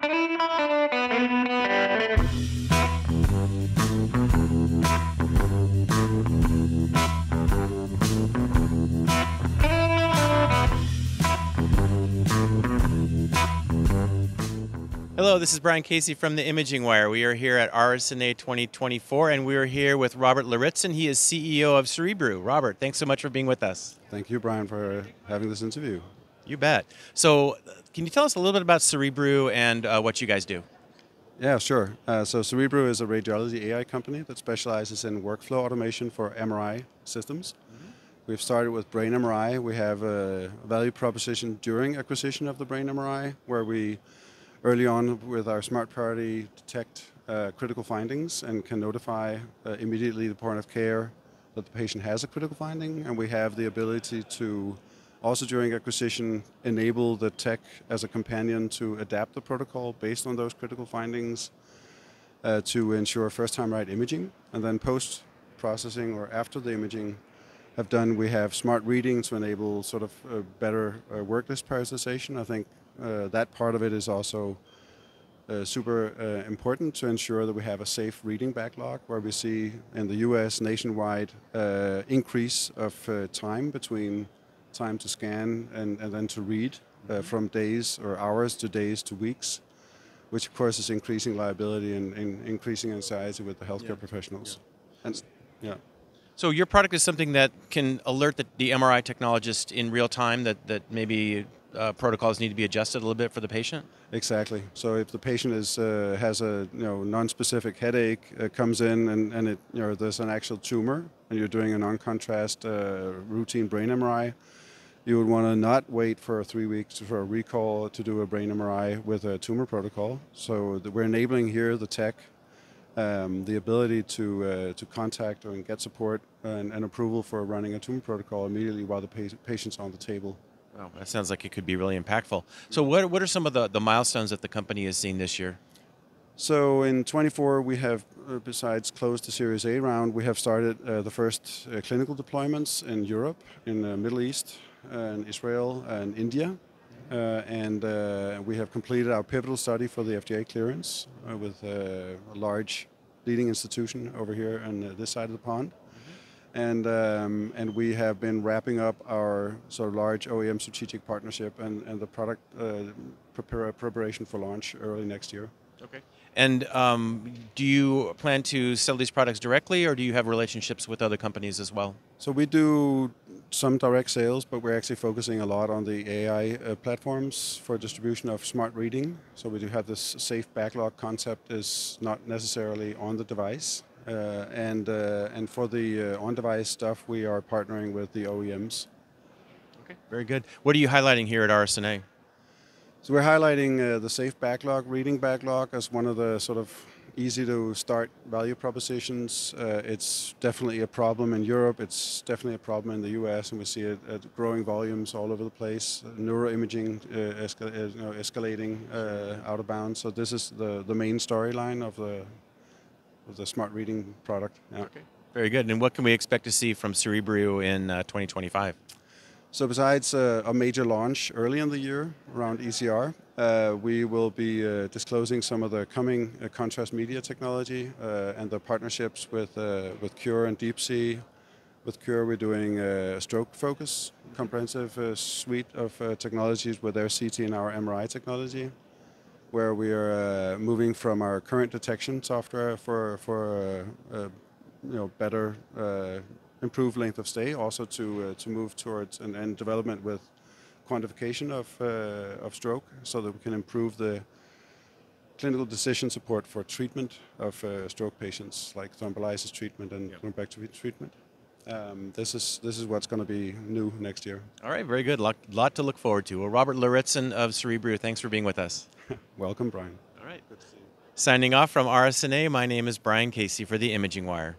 Hello, this is Brian Casey from the Imaging Wire. We are here at RSNA 2024, and we are here with Robert Lauritzen. He is CEO of Cerebriu. Robert, thanks so much for being with us. Thank you, Brian, for having this interview. You bet. So, can you tell us a little bit about Cerebriu and uh, what you guys do? Yeah, sure. Uh, so Cerebriu is a radiology AI company that specializes in workflow automation for MRI systems. Mm-hmm. We've started with brain MRI. We have a value proposition during acquisition of the brain MRI, where we early on with our smart priority detect uh, critical findings and can notify uh, immediately the point of care that the patient has a critical finding and we have the ability to also during acquisition enable the tech as a companion to adapt the protocol based on those critical findings uh, to ensure first time right imaging. And then post processing or after the imaging have done we have smart reading to enable sort of better uh, work prioritization. I think uh, that part of it is also uh, super uh, important to ensure that we have a safe reading backlog where we see in the US nationwide uh, increase of uh, time between time to scan and, and then to read uh, mm-hmm. from days or hours to days to weeks, which of course is increasing liability and, and increasing anxiety with the healthcare yeah. professionals. Yeah. And, yeah. So your product is something that can alert the, the MRI technologist in real time that, that maybe uh, protocols need to be adjusted a little bit for the patient? Exactly. So if the patient is uh, has a you know non-specific headache, uh, comes in and, and it you know there's an actual tumor, and you're doing a non-contrast uh, routine brain MRI, you would want to not wait for three weeks for a recall to do a brain MRI with a tumor protocol. So we're enabling here the tech. Um, the ability to uh, to contact and get support and, and, approval for running a tumor protocol immediately while the pa- patient's on the table. Wow, that sounds like it could be really impactful. So, what, what are some of the, the milestones that the company has seen this year? So, in 24, we have, uh, besides closed the Series A round, we have started uh, the first uh, clinical deployments in Europe, in the Middle East, and Israel, and India. Uh, and uh, we have completed our pivotal study for the FDA clearance uh, with a large leading institution over here on this side of the pond and um, and we have been wrapping up our sort of large OEM strategic partnership and, and the product uh, prepare, preparation for launch early next year. Okay. And um, do you plan to sell these products directly, or do you have relationships with other companies as well? So we do some direct sales, but we're actually focusing a lot on the AI uh, platforms for distribution of smart reading. So we do have this safe backlog concept is not necessarily on the device, and uh, and for the uh, on-device stuff, we are partnering with the OEMs. Okay, very good. What are you highlighting here at RSNA? So we're highlighting uh, the safe backlog, reading backlog, as one of the sort of easy to start value propositions. Uh, it's definitely a problem in Europe. It's definitely a problem in the U.S. and we see it at growing volumes all over the place. Neuroimaging uh, escal- you know, escalating out of bounds. So this is the the main storyline of the the smart reading product. Yeah. Okay. Very good. And what can we expect to see from Cerebriu in uh, 2025? So besides uh, a major launch early in the year around ECR, uh, we will be uh, disclosing some of the coming uh, contrast media technology uh, and the partnerships with with Qure and deepc. With Qure, we're doing a stroke focus comprehensive suite of technologies with their CT and our MRI technology where we are uh, moving from our current detection software for for uh, uh, you know better improved length of stay, also to to move towards and, and development with quantification of of stroke, so that we can improve the clinical decision support for treatment of uh, stroke patients, like thrombolysis treatment and yep. thrombectomy treatment. Um, this is this is what's going to be new next year. All right, very good. Lot, lot to look forward to. Well, Robert Lauritzen of Cerebriu, thanks for being with us. Welcome, Brian. All right. Signing off from RSNA, my name is Brian Casey for the Imaging Wire.